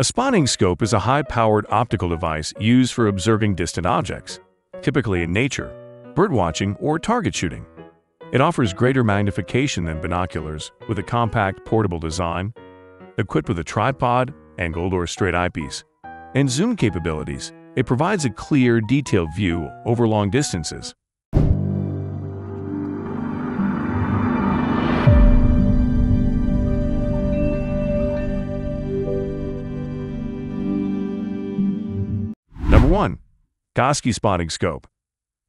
A spotting scope is a high-powered optical device used for observing distant objects, typically in nature, birdwatching, or target shooting. It offers greater magnification than binoculars with a compact, portable design, equipped with a tripod, angled or straight eyepiece, and zoom capabilities. It provides a clear, detailed view over long distances. 1. Gosky Spotting Scope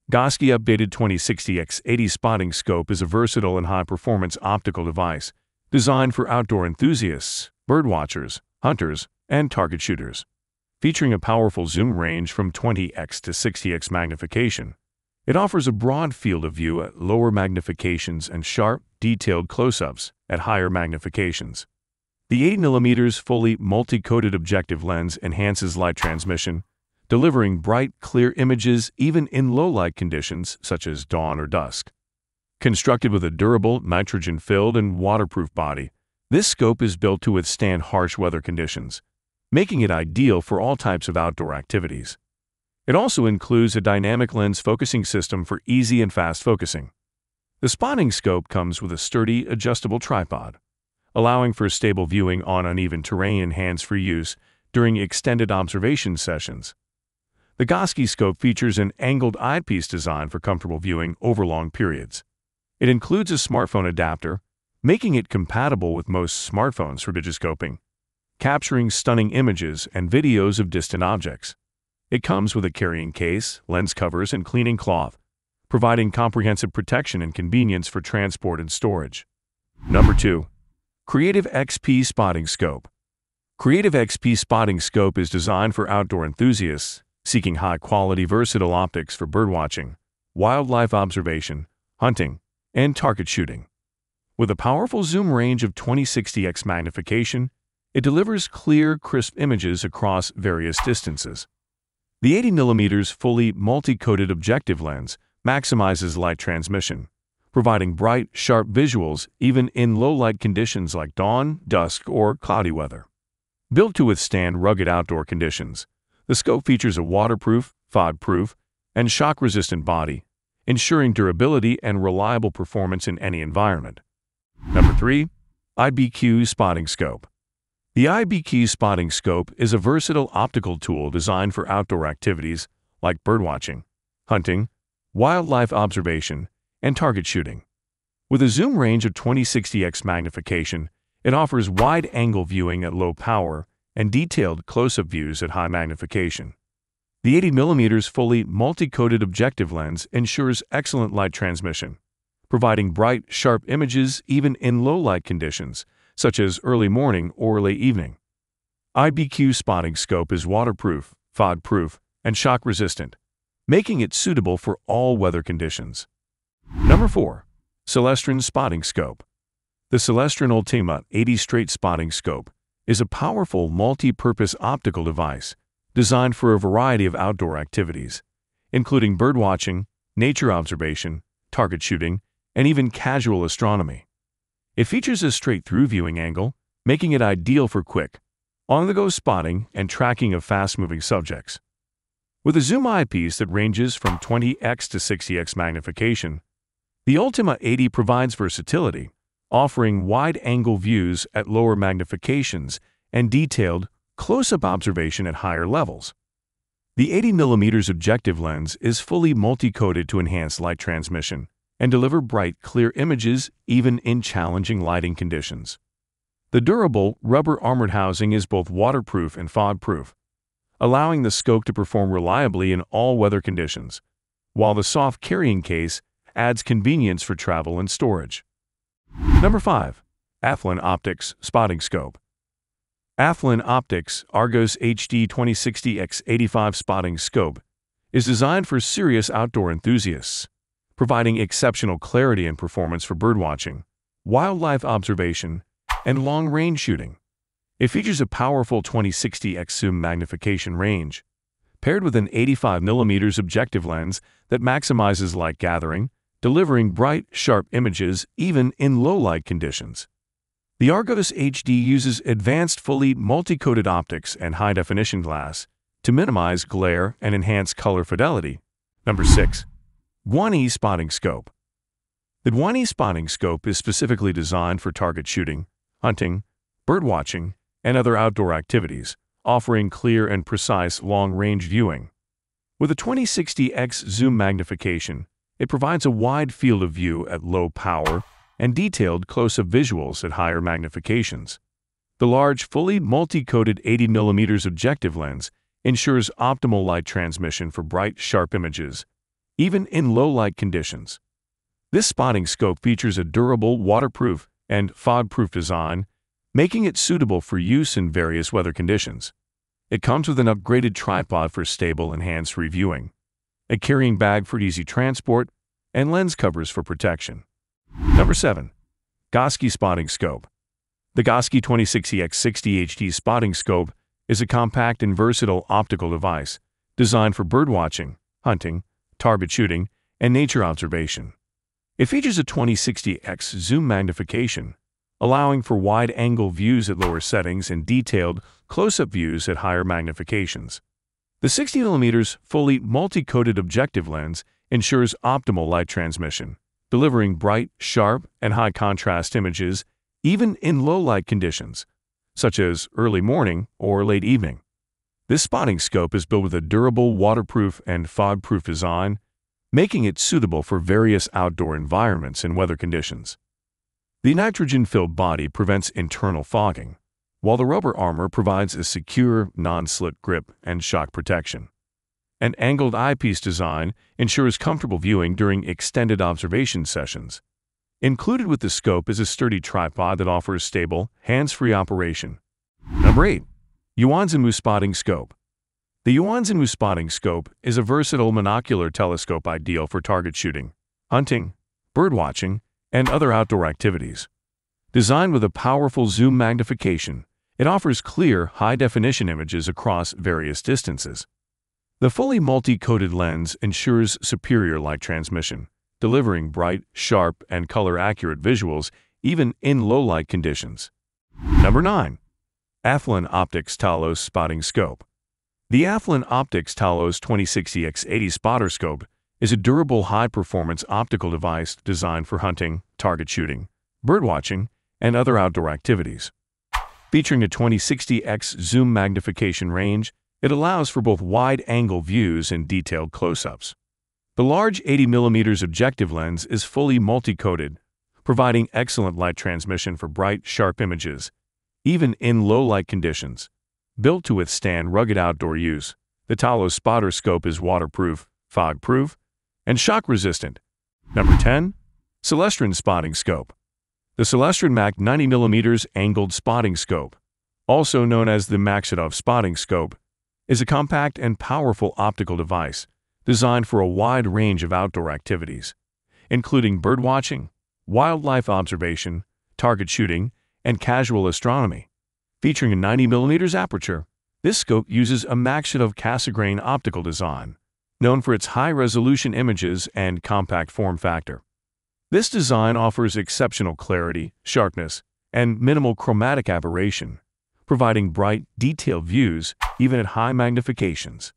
Gosky updated 2060X80 spotting scope is a versatile and high-performance optical device designed for outdoor enthusiasts, birdwatchers, hunters, and target shooters. Featuring a powerful zoom range from 20x to 60x magnification, it offers a broad field of view at lower magnifications and sharp, detailed close-ups at higher magnifications. The 8mm fully multi-coated objective lens enhances light transmission, delivering bright, clear images even in low-light conditions such as dawn or dusk. Constructed with a durable, nitrogen-filled and waterproof body, this scope is built to withstand harsh weather conditions, making it ideal for all types of outdoor activities. It also includes a dynamic lens focusing system for easy and fast focusing. The spotting scope comes with a sturdy, adjustable tripod, allowing for stable viewing on uneven terrain and hands-free use during extended observation sessions. The Gosky scope features an angled eyepiece design for comfortable viewing over long periods. It includes a smartphone adapter, making it compatible with most smartphones for digiscoping, capturing stunning images and videos of distant objects. It comes with a carrying case, lens covers, and cleaning cloth, providing comprehensive protection and convenience for transport and storage. Number 2. Creative XP Spotting Scope Creative XP Spotting Scope is designed for outdoor enthusiasts seeking high-quality versatile optics for birdwatching, wildlife observation, hunting, and target shooting. With a powerful zoom range of 2060x magnification, it delivers clear, crisp images across various distances. The 80mm fully multi-coated objective lens maximizes light transmission, providing bright, sharp visuals even in low-light conditions like dawn, dusk, or cloudy weather. Built to withstand rugged outdoor conditions, the scope features a waterproof, fog-proof, and shock-resistant body, ensuring durability and reliable performance in any environment. Number 3. IBQ Spotting Scope The IBQ Spotting Scope is a versatile optical tool designed for outdoor activities like birdwatching, hunting, wildlife observation, and target shooting. With a zoom range of 2060x magnification, it offers wide-angle viewing at low power and detailed close-up views at high magnification. The 80mm fully multi-coated objective lens ensures excellent light transmission, providing bright, sharp images even in low-light conditions, such as early morning or late evening. IBQ spotting scope is waterproof, fog-proof, and shock-resistant, making it suitable for all weather conditions. Number 4. Celestron Spotting Scope The Celestron Ultima 80 Straight Spotting Scope is a powerful multi-purpose optical device designed for a variety of outdoor activities, including birdwatching, nature observation, target shooting, and even casual astronomy. It features a straight-through viewing angle, making it ideal for quick, on-the-go spotting and tracking of fast-moving subjects. With a zoom eyepiece that ranges from 20x to 60x magnification, the Ultima 80 provides versatility offering wide-angle views at lower magnifications and detailed, close-up observation at higher levels. The 80mm objective lens is fully multi-coated to enhance light transmission and deliver bright, clear images even in challenging lighting conditions. The durable, rubber-armored housing is both waterproof and fog-proof, allowing the scope to perform reliably in all weather conditions, while the soft carrying case adds convenience for travel and storage. Number 5. Athlon Optics Spotting Scope Athlon Optics Argos HD 2060x85 Spotting Scope is designed for serious outdoor enthusiasts, providing exceptional clarity and performance for birdwatching, wildlife observation, and long-range shooting. It features a powerful 2060x zoom magnification range, paired with an 85mm objective lens that maximizes light gathering, delivering bright, sharp images even in low-light conditions. The Argos HD uses advanced fully multi-coated optics and high-definition glass to minimize glare and enhance color fidelity. Number 6. Guaniee Spotting Scope The Guaniee Spotting Scope is specifically designed for target shooting, hunting, birdwatching, and other outdoor activities, offering clear and precise long-range viewing. With a 2060x zoom magnification, it provides a wide field of view at low power and detailed close-up visuals at higher magnifications. The large, fully multi-coated 80mm objective lens ensures optimal light transmission for bright, sharp images, even in low-light conditions. This spotting scope features a durable, waterproof, and fog-proof design, making it suitable for use in various weather conditions. It comes with an upgraded tripod for stable and hands-free viewing, a carrying bag for easy transport, and lens covers for protection. Number 7. Gosky Spotting Scope The Gosky 26EX60 HD Spotting Scope is a compact and versatile optical device designed for birdwatching, hunting, target shooting, and nature observation. It features a 2060x zoom magnification, allowing for wide-angle views at lower settings and detailed close-up views at higher magnifications. The 60mm fully multi-coated objective lens ensures optimal light transmission, delivering bright, sharp, and high-contrast images even in low-light conditions, such as early morning or late evening. This spotting scope is built with a durable, waterproof, and fog-proof design, making it suitable for various outdoor environments and weather conditions. The nitrogen-filled body prevents internal fogging, while the rubber armor provides a secure, non-slip grip and shock protection. An angled eyepiece design ensures comfortable viewing during extended observation sessions. Included with the scope is a sturdy tripod that offers stable, hands-free operation. Number 8. Yuanzimoo Spotting Scope The Yuanzimoo Spotting Scope is a versatile monocular telescope ideal for target shooting, hunting, birdwatching, and other outdoor activities. Designed with a powerful zoom magnification, it offers clear, high-definition images across various distances. The fully multi-coated lens ensures superior light transmission, delivering bright, sharp, and color-accurate visuals even in low-light conditions. Number 9. Athlon Optics Talos Spotting Scope The Athlon Optics Talos 2060x80 Spotter Scope is a durable high-performance optical device designed for hunting, target shooting, birdwatching, and other outdoor activities. Featuring a 2060x zoom magnification range, it allows for both wide-angle views and detailed close-ups. The large 80mm objective lens is fully multi-coated, providing excellent light transmission for bright, sharp images, even in low-light conditions. Built to withstand rugged outdoor use, the Talos spotter scope is waterproof, fog-proof, and shock-resistant. Number 10. Celestron Spotting Scope The Celestron Mak 90mm Angled Spotting Scope, also known as the Maksutov Spotting Scope, is a compact and powerful optical device designed for a wide range of outdoor activities, including birdwatching, wildlife observation, target shooting, and casual astronomy. Featuring a 90mm aperture, this scope uses a Maksutov Cassegrain optical design, known for its high-resolution images and compact form factor. This design offers exceptional clarity, sharpness, and minimal chromatic aberration, providing bright, detailed views even at high magnifications.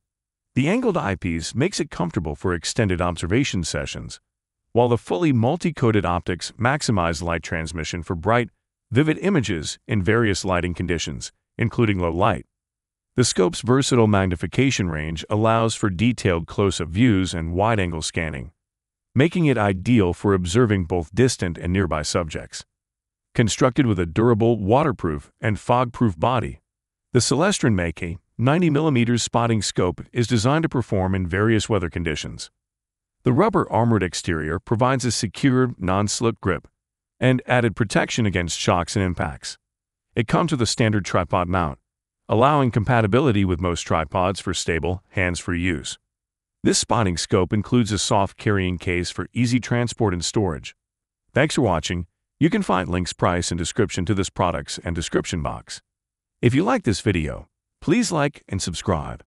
The angled eyepiece makes it comfortable for extended observation sessions, while the fully multi-coated optics maximize light transmission for bright, vivid images in various lighting conditions, including low light. The scope's versatile magnification range allows for detailed close-up views and wide-angle scanning, making it ideal for observing both distant and nearby subjects. Constructed with a durable, waterproof, and fog-proof body, the Celestron Maquet 90mm spotting scope is designed to perform in various weather conditions. The rubber armored exterior provides a secure, non-slip grip and added protection against shocks and impacts. It comes with a standard tripod mount, allowing compatibility with most tripods for stable, hands-free use. This spotting scope includes a soft carrying case for easy transport and storage. Thanks for watching. You can find links, price, and description to this products and description box. If you like this video, please like and subscribe.